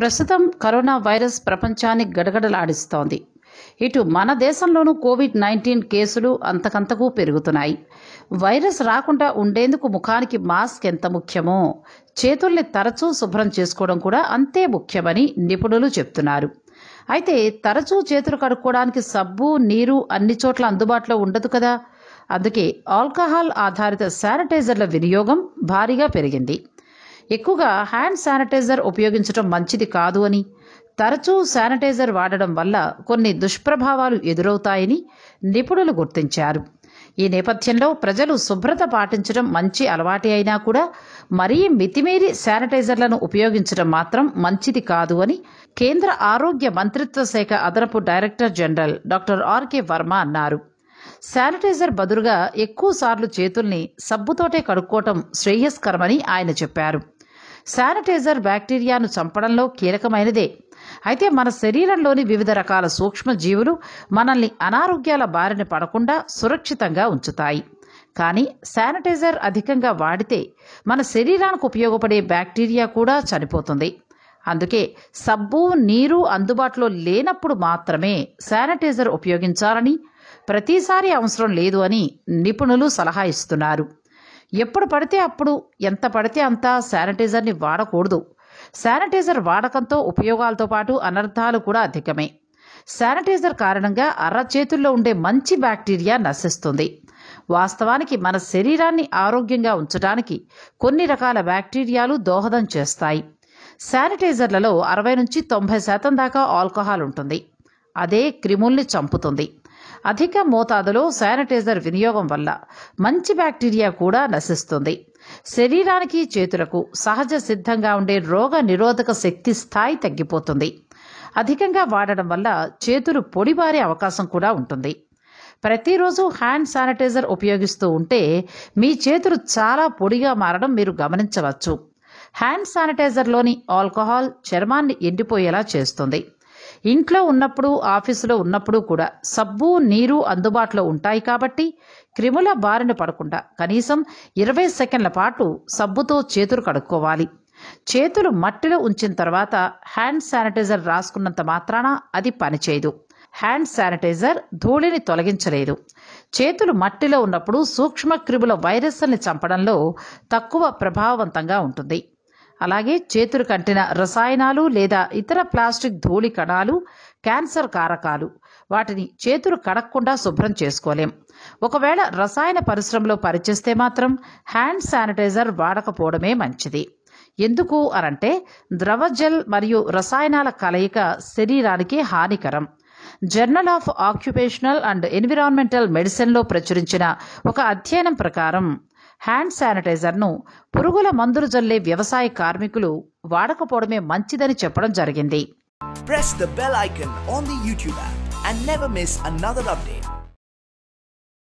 ప్రస్తుతం corona virus ప్రపంచాన్ని గడగడలాడిస్తోంది. ఇటు మన దేశంలోనూ కోవిడ్ నైన్టీన్ కేసులు అంతకంతకు పెరుగుతున్నాయి. వైరస్ రాకుండా ఉండేందుకు ముఖానికి మాస్క్ ఎంత ముఖ్యమో చేతుల్ని తరచూ శుభ్రం చేసుకోవడం కూడా అంతే ముఖ్యమని నిపుణులు చెప్తున్నారు. అయితే తరచూ చేతులు కడుక్కోవడానికి సబ్బు నీరు అన్ని చోట్ల అందుబాటులో ఉండదు కదా. అందుకే ఆల్కహాల్ ఆధారిత శానిటైజర్ల వినియోగం భారీగా పెరిగింది. ఎక్కువగా హ్యాండ్ శానిటైజర్ ఉపయోగించడం మంచిది కాదు అని. తరచూ శానిటైజర్ వాడడం వల్ల కొన్ని దుష్ప్రభావాలు ఎదురవుతాయని నిపుణులు గుర్తించారు. ఈ నేపథ్యంలో ప్రజలు శుభ్రత పాటించడం మంచి అలవాటే అయినా కూడా మరీ మితిమీరి శానిటైజర్లను ఉపయోగించడం మాత్రం మంచిది కాదు అని కేంద్ర ఆరోగ్య మంత్రిత్వ శాఖ అదనపు director general doctor RK Varma అన్నారు. శానిటైజర్ బదులుగా ఎక్కువ సార్లు చేతుల్ని సబ్బుతోటే కడుక్కోవటం శ్రేయస్కరమని ఆయన చెప్పారు. శానిటైజర్ బ్యాక్టీరియాను చంపడంలో కీలకమైనదే. అయితే మన శరీరంలోని వివిధ రకాల సూక్ష్మజీవులు మనల్ని అనారోగ్యాల బారిన పడకుండా సురక్షితంగా ఉంచుతాయి. కానీ శానిటైజర్ అధికంగా వాడితే మన శరీరానికి ఉపయోగపడే బ్యాక్టీరియా కూడా చనిపోతుంది. అందుకే సబ్బు నీరు అందుబాటులో లేనప్పుడు మాత్రమే శానిటైజర్ ఉపయోగించాలని ప్రతిసారి అవసరం లేదు అని నిపుణులు సలహా ఇస్తున్నారు. ఎప్పుడు పడితే అప్పుడు ఎంత పడితే అంత శానిటైజర్ని వాడకూడదు. శానిటైజర్ వాడకంతో ఉపయోగాలతో పాటు అనర్థాలు కూడా అధికమే. శానిటైజర్ కారణంగా అర చేతుల్లో ఉండే మంచి బ్యాక్టీరియా నశిస్తుంది. వాస్తవానికి మన శరీరాన్ని ఆరోగ్యంగా ఉంచడానికి కొన్ని రకాల బ్యాక్టీరియాలు దోహదం చేస్తాయి. శానిటైజర్లలో అరవై నుంచి తొంభై శాతం దాకా ఆల్కహాల్ ఉంటుంది. అదే క్రిముల్ని చంపుతుంది. అధిక మోతాదులో శానిటైజర్ వినియోగం వల్ల మంచి బ్యాక్టీరియా కూడా నశిస్తుంది. శరీరానికి చేతులకు సహజ సిద్ధంగా ఉండే రోగ నిరోధక శక్తి స్థాయి తగ్గిపోతుంది. అధికంగా వాడడం వల్ల చేతులు పొడిబారే అవకాశం కూడా ఉంటుంది. ప్రతిరోజు హ్యాండ్ శానిటైజర్ ఉపయోగిస్తూ ఉంటే మీ చేతులు చాలా పొడిగా మారడం మీరు గమనించవచ్చు. హ్యాండ్ శానిటైజర్లోని ఆల్కహాల్ చర్మాన్ని ఎండిపోయేలా చేస్తుంది. ఇంట్లో ఉన్నప్పుడు ఆఫీసులో ఉన్నప్పుడు కూడా సబ్బు నీరు అందుబాటులో ఉంటాయి కాబట్టి క్రిముల బారిన పడకుండా కనీసం ఇరవై సెకండ్ల పాటు సబ్బుతో చేతులు కడుక్కోవాలి. చేతులు మట్టిలో ఉంచిన తర్వాత హ్యాండ్ శానిటైజర్ రాసుకున్నంత మాత్రాన అది పనిచేయదు. హ్యాండ్ శానిటైజర్ ధూళిని తొలగించలేదు. చేతులు మట్టిలో ఉన్నప్పుడు సూక్ష్మ క్రిముల వైరస్ని చంపడంలో తక్కువ ప్రభావవంతంగా ఉంటుంది. అలాగే చేతులు కంటిన రసాయనాలు లేదా ఇతర ప్లాస్టిక్ ధూళి కణాలు క్యాన్సర్ కారకాలు. వాటిని చేతులు కడక్కుండా శుభ్రం చేసుకోలేం. ఒకవేళ రసాయన పరిశ్రమలో పనిచేస్తే మాత్రం హ్యాండ్ శానిటైజర్ వాడకపోవడమే మంచిది. ఎందుకు అనంటే ద్రవ జెల్ మరియు రసాయనాల కలయిక శరీరానికి హానికరం. Journal of occupational and environmental మెడిసిన్లో ప్రచురించిన ఒక అధ్యయనం ప్రకారం హ్యాండ్ శానిటైజర్ను పురుగుల మందులు జల్లే వ్యవసాయ కార్మికులు వాడకపోవడమే మంచిదని చెప్పడం జరిగింది. Press the bell icon on the YouTube and never miss another